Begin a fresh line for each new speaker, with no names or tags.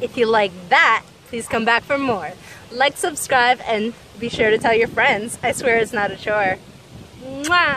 If you like that, please come back for more. Like, subscribe, and be sure to tell your friends. I swear it's not a chore. Mwah!